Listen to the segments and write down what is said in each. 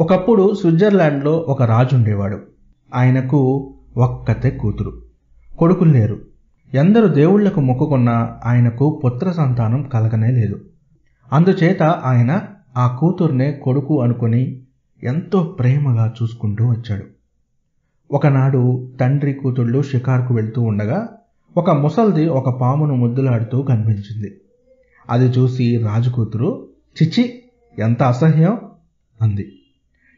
ఒకప్పుడు స్విట్జర్లాండ్లో ఒక రాజు ఉండేవాడు. ఆయనకు ఒక్కతే కూతురు. కొడుకులు లేరు. ఎందరు దేవుళ్ళకు మొక్కుకున్నా ఆయనకు పుత్ర సంతానం కలగనే లేదు. అందుచేత ఆయన ఆ కూతుర్నే కొడుకు అనుకుని ఎంతో ప్రేమగా చూసుకుంటూ వచ్చాడు. ఒకనాడు తండ్రి కూతుళ్ళు షికార్కు వెళ్తూ ఉండగా ఒక ముసల్ది ఒక పామును ముద్దులాడుతూ కనిపించింది. అది చూసి రాజు కూతురు చిచ్చి ఎంత అసహ్యం అంది.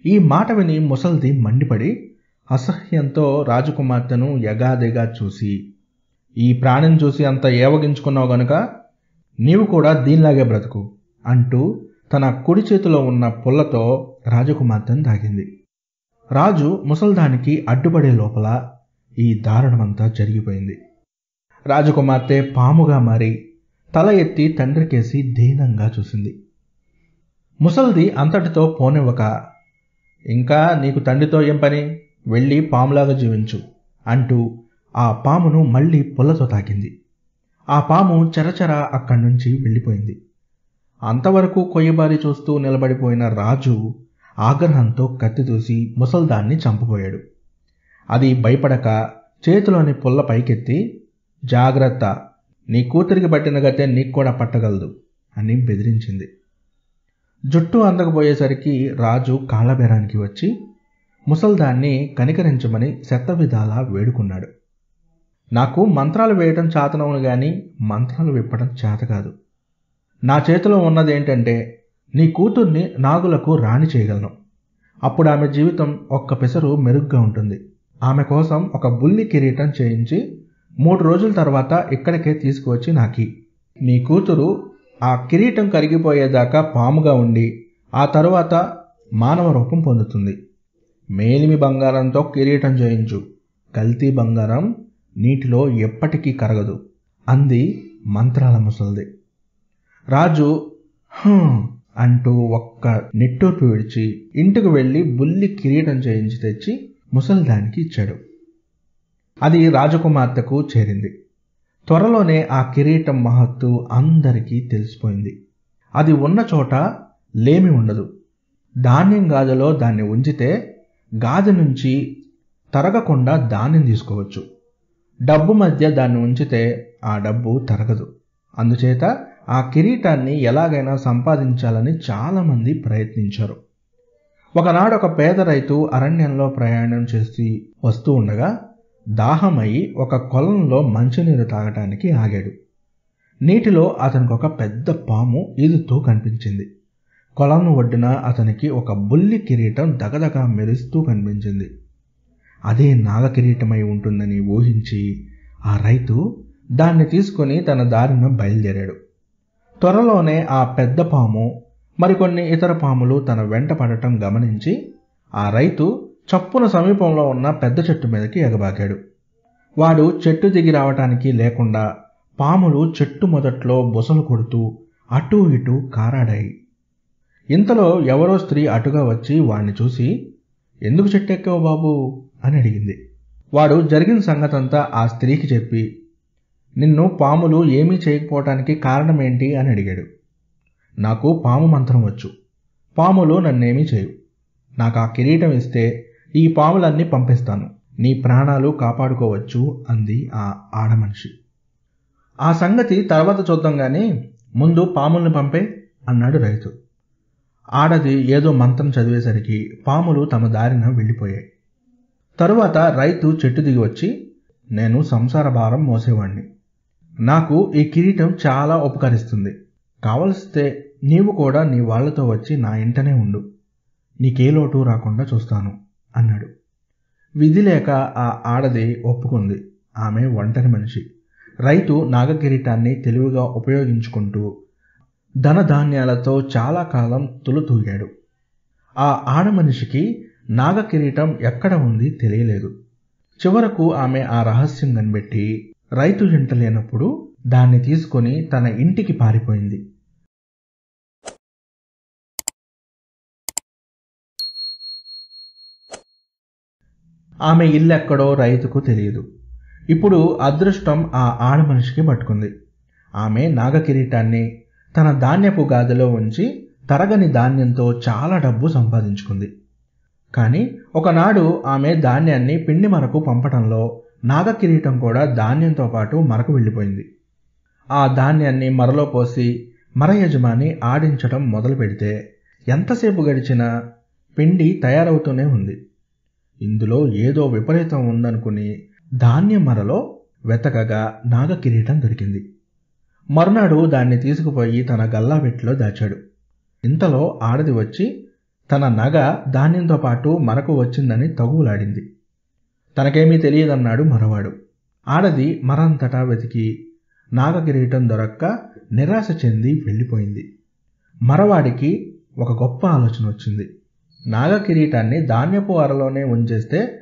ఈ మాట విని ముసల్ది మండిపడి అసహ్యంతో రాజకుమార్తెను ఎగాదిగా చూసి ఈ ప్రాణం చూసి అంత ఏవగించుకున్నావు గనుక నీవు కూడా దీనిలాగే బ్రతుకు అంటూ తన కుడి చేతిలో ఉన్న పుల్లతో రాజకుమార్తెను తాగింది రాజు ముసల్దానికి అడ్డుపడే లోపల ఈ దారుణమంతా జరిగిపోయింది. రాజకుమార్తె పాముగా మారి తల ఎత్తి తండ్రికేసి దీనంగా చూసింది. ముసల్ది అంతటితో పోనివ్వక ఇంకా నీకు తండ్రితో ఏం పని? వెళ్ళి పాములాగా జీవించు అంటూ ఆ పామును మళ్ళీ పుల్లతో తాకింది. ఆ పాము చెరచెర అక్కడి నుంచి వెళ్ళిపోయింది. అంతవరకు కొయ్యబారి చూస్తూ నిలబడిపోయిన రాజు ఆగ్రహంతో కత్తి దూసి ముసల్దాన్ని చంపబోయాడు. అది భయపడక చేతిలోని పుల్ల పైకెత్తి జాగ్రత్త నీ కూతురికి పట్టిన గతే నీకు కూడా పట్టగలదు అని బెదిరించింది. జుట్టు అందకపోయేసరికి రాజు కాళ్ళబేరానికి వచ్చి ముసల్దాన్ని కనికరించమని శతవిధాలా వేడుకున్నాడు. నాకు మంత్రాలు వేయటం చేతనవును కానీ మంత్రాలు విప్పడం చేత కాదు. నా చేతిలో ఉన్నదేంటంటే నీ కూతుర్ని నాగులకు రాణి చేయగలను. అప్పుడు ఆమె జీవితం ఒక్క పెసరు మెరుగ్గా ఉంటుంది. ఆమె కోసం ఒక బుల్లి కిరీటం చేయించి మూడు రోజుల తర్వాత ఇక్కడికే తీసుకువచ్చి నాకి. నీ కూతురు ఆ కిరీటం కరిగిపోయేదాకా పాముగా ఉండి ఆ తరువాత మానవ రూపం పొందుతుంది. మేలిమి బంగారంతో కిరీటం చేయించు కల్తీ బంగారం నీటిలో ఎప్పటికీ కరగదు. అంది మంత్రాల ముసల్ది. రాజు అంటూ ఒక్క నిట్టూర్పు విడిచి ఇంటికి వెళ్ళి బుల్లి కిరీటం చేయించి తెచ్చి ముసల్దానికి ఇచ్చాడు. అది రాజకుమార్తెకు చేరింది. త్వరలోనే ఆ కిరీటం మహత్తు అందరికీ తెలిసిపోయింది. అది ఉన్న చోట లేమి ఉండదు. ధాన్యం గాజలో దాన్ని ఉంచితే గాజు నుంచి తరగకుండా ధాన్యం తీసుకోవచ్చు. డబ్బు మధ్య దాన్ని ఉంచితే ఆ డబ్బు తరగదు. అందుచేత ఆ కిరీటాన్ని ఎలాగైనా సంపాదించాలని చాలామంది ప్రయత్నించారు. ఒకనాడు ఒక పేద రైతు అరణ్యంలో ప్రయాణం చేసి వస్తూ ఉండగా దాహమై ఒక కొలంలో మంచినీరు తాగటానికి ఆగాడు. నీటిలో అతనికి ఒక పెద్ద పాము ఈదుతూ కనిపించింది. కొలను ఒడ్డున అతనికి ఒక బుల్లి కిరీటం దగదగ మెరుస్తూ కనిపించింది. అదే నాగ కిరీటమై ఉంటుందని ఊహించి ఆ రైతు దాన్ని తీసుకొని తన దారిన బయలుదేరాడు. త్వరలోనే ఆ పెద్ద పాము మరికొన్ని ఇతర పాములు తన వెంట పడటం గమనించి ఆ రైతు చప్పున సమీపంలో ఉన్న పెద్ద చెట్టు మీదకి ఎగబాకాడు. వాడు చెట్టు దిగి రావటానికి లేకుండా పాములు చెట్టు మొదట్లో బుసలు కొడుతూ అటూ ఇటూ కారాడాయి. ఇంతలో ఎవరో స్త్రీ అటుగా వచ్చి వాణ్ణి చూసి ఎందుకు చెట్టు ఎక్కావు బాబు? అని అడిగింది. వాడు జరిగిన సంగతంతా ఆ స్త్రీకి చెప్పి నిన్ను పాములు ఏమీ చేయకపోవటానికి కారణమేంటి? అని అడిగాడు. నాకు పాము మంత్రం వచ్చు. పాములు నన్నేమీ చేయు నాకు ఆ కిరీటం ఇస్తే ఈ పాములన్నీ పంపిస్తాను. నీ ప్రాణాలు కాపాడుకోవచ్చు అంది ఆ ఆడమనిషి. ఆ సంగతి తర్వాత చూద్దాం కానీ ముందు పాముల్ని పంపే అన్నాడు రైతు. ఆడది ఏదో మంత్రం చదివేసరికి పాములు తమ దారిన వెళ్ళిపోయాయి. తరువాత రైతు చెట్టు దిగి వచ్చి నేను సంసార భారం మోసేవాణ్ణి. నాకు ఈ కిరీటం చాలా ఉపకరిస్తుంది. కావలిస్తే నీవు కూడా నీ వాళ్ళతో వచ్చి నా ఇంటనే ఉండు. నీకే లోటు రాకుండా చూస్తాను. అన్నాడు. విధి లేక ఆ ఆడది ఒప్పుకుంది. ఆమె ఒంటరి మనిషి. రైతు నాగకిరీటాన్ని తెలివిగా ఉపయోగించుకుంటూ ధనధాన్యాలతో చాలా కాలం తులుతూగాడు ఆ ఆడమనిషికి నాగకిరీటం ఎక్కడ ఉంది తెలియలేదు. చివరకు ఆమె ఆ రహస్యం కనిపెట్టి రైతు ఇంట లేనప్పుడు దాన్ని తీసుకొని తన ఇంటికి పారిపోయింది. ఆమె ఇల్లెక్కడో రైతుకు తెలియదు. ఇప్పుడు అదృష్టం ఆ ఆడమనిషికి పట్టుకుంది. ఆమె నాగకిరీటాన్ని తన ధాన్యపు గాదిలో ఉంచి తరగని ధాన్యంతో చాలా డబ్బు సంపాదించుకుంది. కానీ ఒకనాడు ఆమె ధాన్యాన్ని పిండి మరకు పంపటంలో నాగకిరీటం కూడా ధాన్యంతో పాటు మరకు వెళ్ళిపోయింది. ఆ ధాన్యాన్ని మరలో పోసి మర యజమాని ఆడించడం మొదలు పెడితే ఎంతసేపు గడిచినా పిండి తయారవుతూనే ఉంది. ఇందులో ఏదో విపరీతం ఉందనుకుని ధాన్యం మరలో వెతకగా నాగకిరీటం దొరికింది. మరునాడు దాన్ని తీసుకుపోయి తన గల్లాబెట్టిలో దాచాడు. ఇంతలో ఆడది వచ్చి తన నగ ధాన్యంతో పాటు మరకు వచ్చిందని తగువులాడింది. తనకేమీ తెలియదన్నాడు మరవాడు. ఆడది మరంతటా వెతికి నాగకిరీటం దొరక్క నిరాశ చెంది వెళ్ళిపోయింది. మరవాడికి ఒక గొప్ప ఆలోచన వచ్చింది. నాగకిరీటాన్ని ధాన్యపు అరలోనే ఉంచేస్తే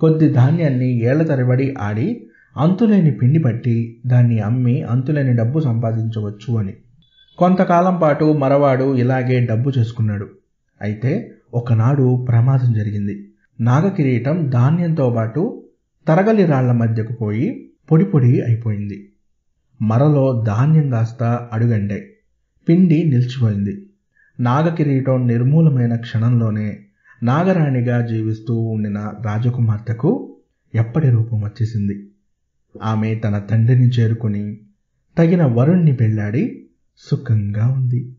కొద్ది ధాన్యాన్ని ఏళ్ళ తరబడి ఆడి అంతులేని పిండి పట్టి దాన్ని అమ్మి అంతులేని డబ్బు సంపాదించవచ్చు అని. కొంతకాలం పాటు మరవాడు ఇలాగే డబ్బు చేసుకున్నాడు. అయితే ఒకనాడు ప్రమాదం జరిగింది. నాగకిరీటం ధాన్యంతో పాటు తరగలి రాళ్ళ మధ్యకు పోయి పొడి పొడి అయిపోయింది. మరలో ధాన్యం కాస్త అడుగండే పిండి నిలిచిపోయింది. నాగకిరీటం నిర్మూలమైన క్షణంలోనే నాగరాణిగా జీవిస్తూ ఉండిన రాజకుమార్తెకు ఎప్పటి రూపం వచ్చేసింది. ఆమె తన తండ్రిని చేరుకుని తగిన వరుణ్ణి పెళ్ళాడి సుఖంగా ఉంది.